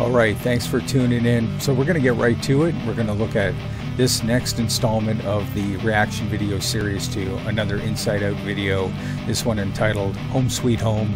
All right, thanks for tuning in. So we're going to get right to it. We're going to look at this next installment of the reaction video series to another Inside Out video. This one entitled Home Sweet Home.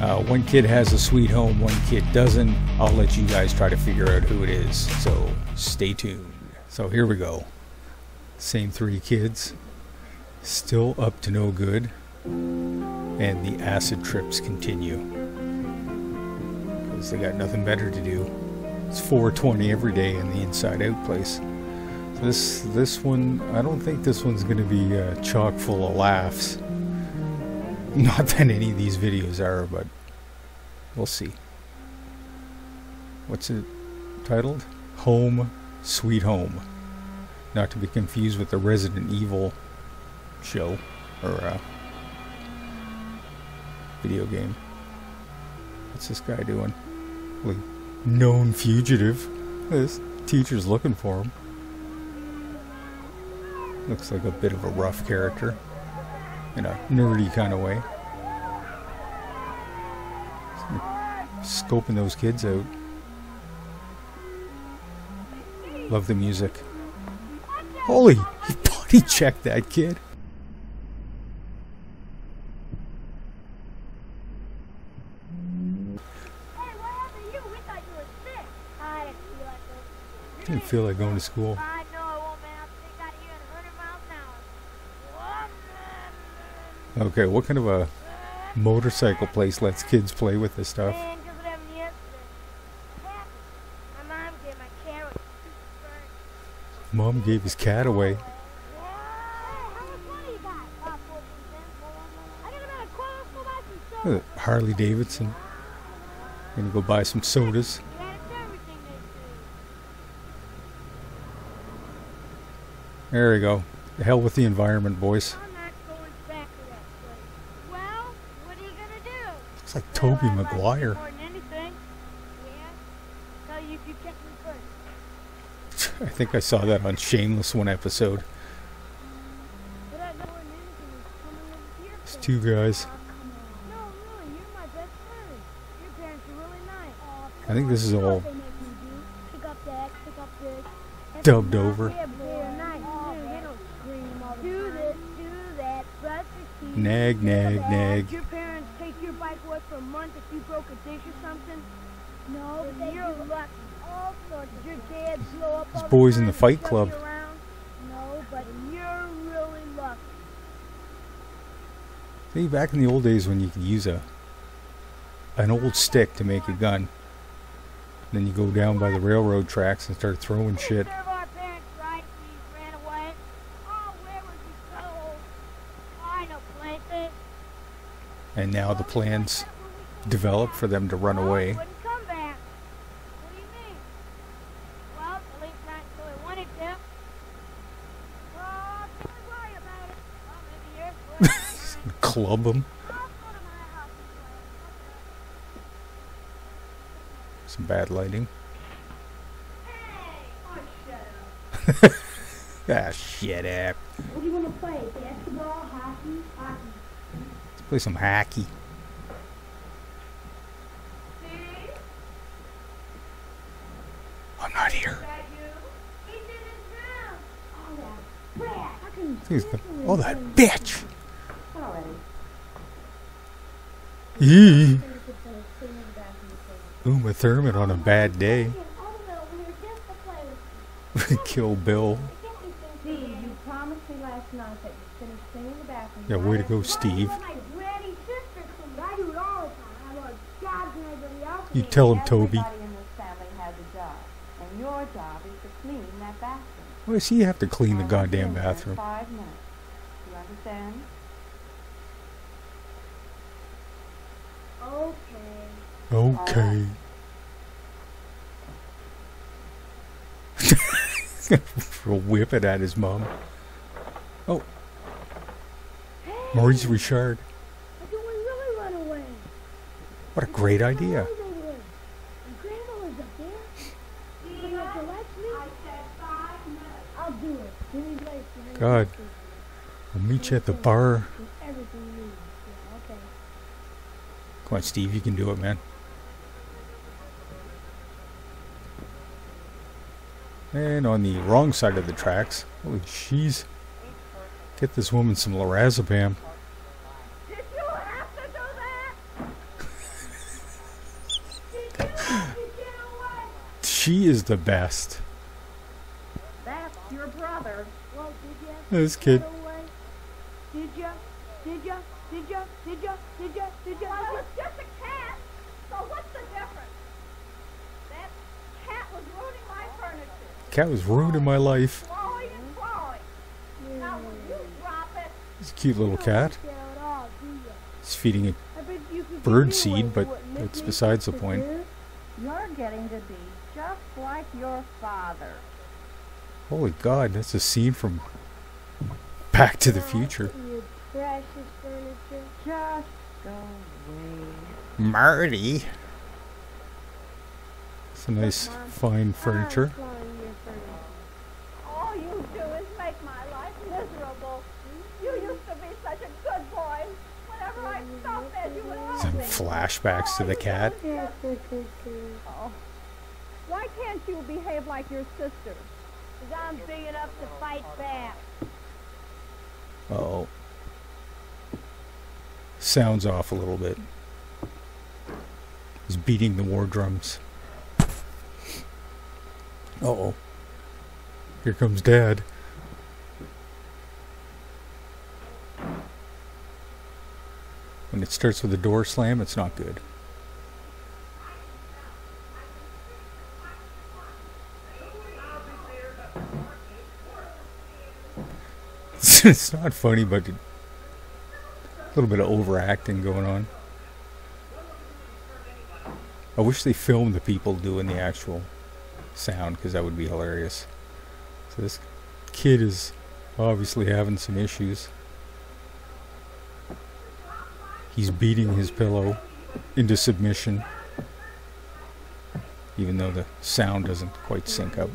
Uh, one kid has a sweet home, one kid doesn't. I'll let you guys try to figure out who it is. So stay tuned. So here we go. Same three kids, still up to no good, and the acid trips continue because they got nothing better to do. It's 420 every day in the Inside Out place. This this one, I don't think this one's going to be uh, chock full of laughs. Not that any of these videos are, but we'll see. What's it titled? Home Sweet Home. Not to be confused with the Resident Evil show or uh, video game. What's this guy doing? Like, known fugitive. This teacher's looking for him. Looks like a bit of a rough character. In a nerdy kind of way. Scoping those kids out. Love the music. Holy, he body checked that kid. Didn't feel like going to school. Okay, what kind of a motorcycle place lets kids play with this stuff? Mom gave his cat away. Uh, Harley Davidson. Gonna go buy some sodas. There we go. The hell with the environment, boys. Well, what are you gonna do? Looks like Tobey Well, I Maguire. more. Yeah? Tell you if you check me first. I think I saw that on Shameless one episode. But I know more than anything is coming over here It's two guys. Oh, no, really, you're my best friend. Your parents are really nice. I think this is all They make me do. Pick up that, pick up this. That's dubbed not over. fair, but They're nice too. They don't scream all the do time. this, do that, brush your teeth. Nag, do nag, that. nag. Your parents take your bike away for a month if you broke a dish or something. No, but you're lucky. All sorts. Your dad blow up all These boys in the Fight Club. No, but you're really lucky. See, back in the old days when you could use a an old stick to make a gun, then you go down by the railroad tracks and start throwing We shit. serve our parents right. We ran away. Oh, where was we go? Find a place. And now the plans develop for them to run away. Wouldn't come back. What do you mean? Well, at least not until they wanted to. Oh, don't worry about it. Well, maybe yours would. Club them. To my house Some bad lighting. play. Hey! Oh, shut up. Ah, shit up. What do you want to play? Basketball, hockey, hockey. Let's play some hacky. I'm not here. Oh, that bitch. already. Uma Thurman on a bad day. Kill Bill. Promised me last night that you'd finish cleaning the bathroom. Yeah, way to go, Steve. My bratty sister cleaned. I do it all the time. I want jobs and everybody else. You tell him, Toby. Everybody family has a job, and your job is to clean that bathroom. Why does he have to clean the goddamn be in there in bathroom? You understand? Okay. Okay. He'll whip it at his mom. Oh, Maurice Richard. Why don't we really run away? What a great idea. Where do they live? And Grandma lives up there. Can you collect me? I said five minutes. I'll do it. Give me place behind the God. station. I'll meet you at the bar. With everything you need. Yeah, okay. Come on, Steve, you can do it, man. And on the wrong side of the tracks, holy jeez. Get this woman some lorazepam. Did you have to do that? Did you, did you know what? She is the best. That's your brother. Well, did you This kid. get away? Did you? Did you? Did you? Did you? Did you? Did you? Well, it was just a cat. So what's the difference? That cat was ruining my furniture. Cat was ruining my life. Clawing and clawing. Now will you drop it? It's a cute little cat. Don't care at all, do you? It's feeding it. I bet you could Bird seed, but that's besides the point. You're getting to be just like your father. Holy God, that's a scene from Back to the Future. You precious furniture. Just go away. Marty. It's a nice, fine furniture. I'm clawing your furniture. All you do is make my life miserable. You used to be such a good boy. Whenever I stopped there, you would love Some me. Flashbacks to the cat. Oh. Why can't you behave like your sister? Cause I'm big enough to fight back. Uh oh. Sounds off a little bit. He's beating the war drums. Uh oh. Here comes Dad. It starts with a door slam, it's not good. it's not funny, but a little bit of overacting going on. I wish they filmed the people doing the actual sound because that would be hilarious. So this kid is obviously having some issues. He's beating his pillow into submission, even though the sound doesn't quite sync up.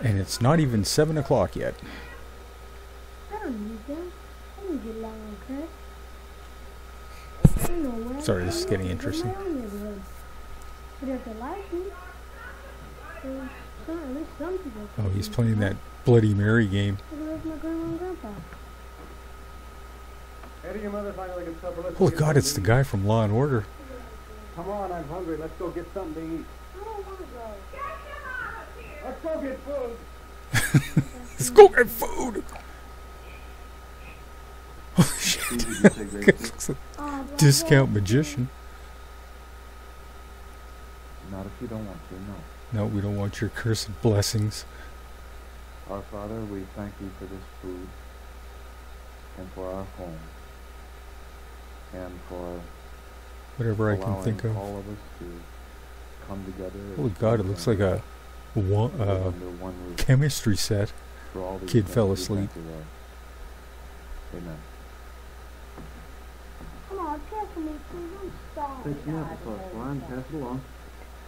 And it's not even 7 o'clock yet. Sorry, this is getting interesting. My own neighborhood. But if they like me, then some, at least some people. Oh, he's playing that Bloody Mary game. Look at my grandma and grandpa. Eddie, your mother finally gets supper. Let's Holy God, it's the guy from Law and Order. Come on, I'm hungry. Let's go get something to eat. I don't want to go. Let's go get food. Let's go get food! Holy shit. Looks like Oh, a do I discount magician. Not if you don't want to, no. No, we don't want your cursed blessings. Our Father, we thank you for this food and for our home and for Whatever I can think of. all of us to come together. as Holy God, it looks like a one, live uh, one chemistry set. for all kid fell asleep. thank you, Lord. Amen. Come on, pass me, please. I'm starving. Thank you, Mr. Ron. Pass it along.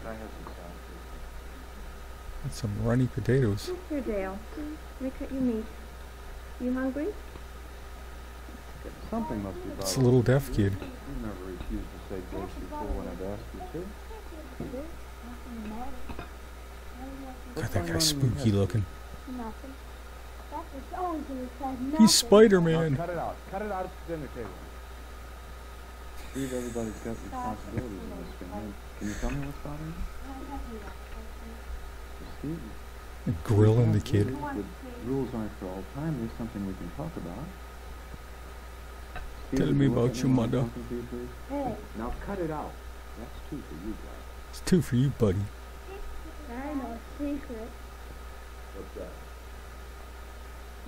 I have some salad, please? That's some runny potatoes. Here, Dale. Let me cut you meat. You hungry? Something must be bothering It's a little deaf kid. You never refused to say grace before when I've asked you to. God, that guy's spooky looking. Nothing. That's what's always in his He's Spider-Man. Cut it out. Cut it out at the dinner table. Steve, everybody's got responsibilities in this family. Can you tell me what's bothering you? Steve, Grilling the kid. rules, aren't for all time. There's something we can talk about. Tell me about your me while I'm mother. you, please? Hey, Now cut it out. That's two for you guys. It's two for you, buddy. I know a secret. What's that?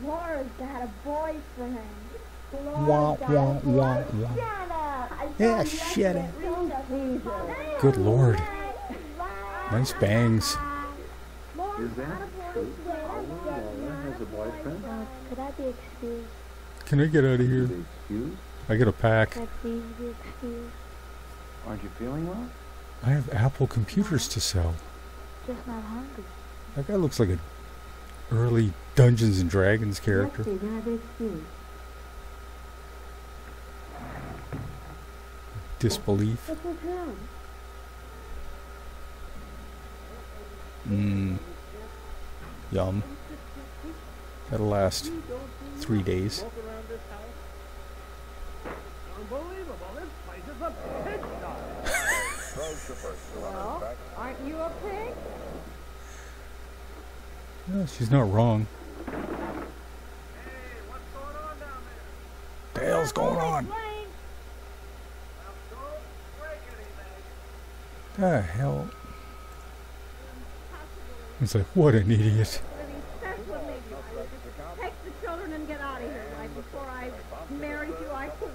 Laura's got a boyfriend. Laura's Wah, got wah, a wah, boyfriend. wah. Shut up. Yeah, shut up. what Rita pleases. Good lord. Nice bangs. Laura's Is that a true? boyfriend. Oh, Laura has a boyfriend? Uh, could I be excused? Can I get out of here? he excused? I got a pack. Could I please be excused? Aren't you feeling well? I have Apple computers to sell. Just not hungry. That guy looks like an early Dungeons and Dragons character. Could I be excused? Disbelief. What's what's? Mmm. Yum. That'll last three days. Unbelievable. This place is a pigsty. Well, aren't you a pig? Yeah, she's not wrong. Hey, what's going on down hell's going on? Now, don't break anything. The hell? It's like, what an idiot. What he says with me, I would just take the children and get out of here. Like before I married you, I could,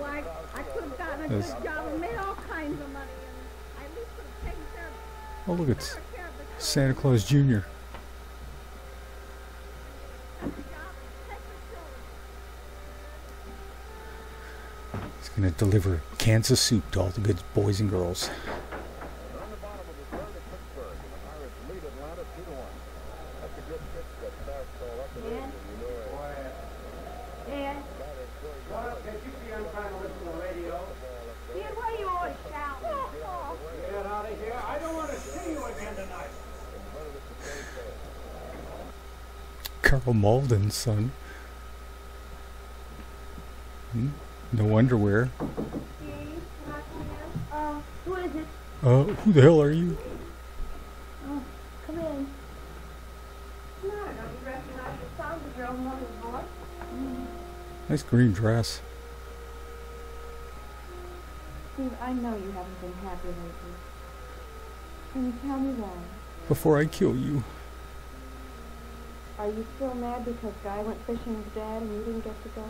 like, I could have gotten a good Yes. job and made all kinds of money, and I at least could have taken care Oh, look, it's took care of the children. Santa Claus Jr. Got the job, take the children. He's going to deliver cans of soup to all the good boys and girls. On the bottom of the third at Pittsburgh, and the Pirates lead Atlanta 2 to 1. That's a good pitch that fastball up and in, Dan? and you know it. Dan, Batter Corey What? Can't you see I'm trying to listen to the radio? Dan, why are you always shouting? Oh, Get out of here. I don't want to see you again tonight. Karl Malden's son. Hmm? No underwear. Uh, who is it? Uh, who the hell are you? Oh, come in. no, you recognize the sound of your own mother's voice? Nice green dress. Steve, I know you haven't been happy lately. Can you tell me why? Before I kill you. Are you still mad because Guy went fishing with Dad and you didn't get to go?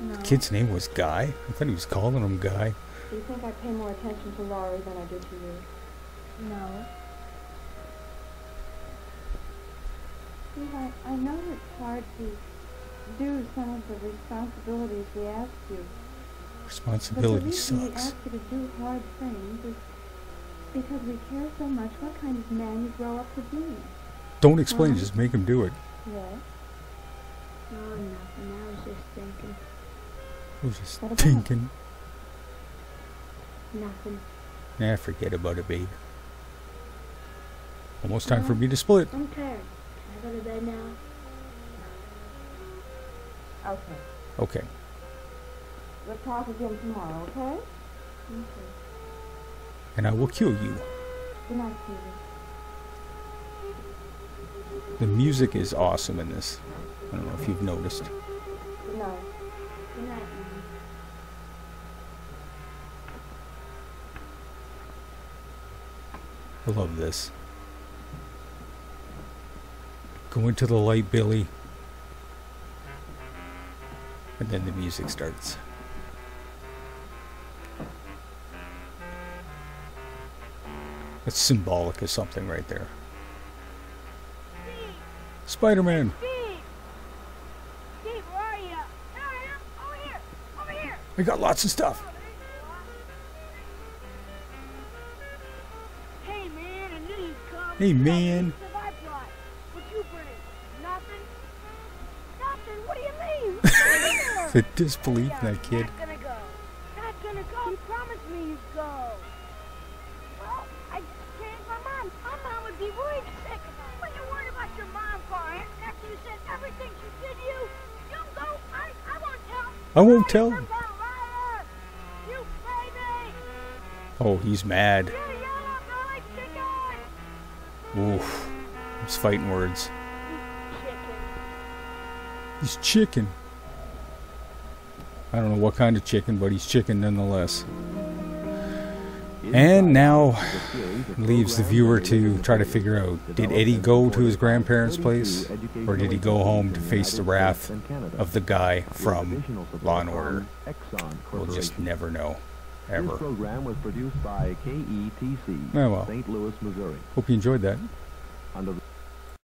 No. Kid's name was Guy. I thought he was calling him Guy. Do you think I pay more attention to Laurie than I do to you? No. Steve, I, I know it's hard to do some of the responsibilities we ask you. Responsibility But the Responsibility reason we ask you to do hard things is because we care so much what kind of man you grow up to be. Don't explain, Uh-huh. just make him do it. Yes. No, nothing. I was just thinking. I was just What thinking. Nothing. Nah, forget about it, babe. Almost time for me to split. I'm tired. Can I go to bed now? Okay. Okay. We'll talk again tomorrow, okay? Okay. And I will kill you. Good night, Stevie. The music is awesome in this. I don't know if you've noticed. Good night. Good night, I love this. Go into the light, Billy. And then the music starts. That's symbolic of something right there. Spider Man! Steve! Steve, where are you? Here I am! Over here! Over here! I got lots of stuff. Hey, man, I knew you'd come. Hey, man. What I brought? What you bring? Nothing? Nothing? What do you mean? The disbelief in that kid. I won't tell. You're a liar. You baby. Oh, he's mad. Oof. He's fighting words. He's chicken. I don't know what kind of chicken, but he's chicken nonetheless. And now leaves the viewer to try to figure out did Eddie go to his grandparents' place or did he go home to face the wrath of the guy from Law and Order? We'll just never know. This Ever. program was produced by KETC, Oh, well. St. Louis, Missouri, Hope you enjoyed that.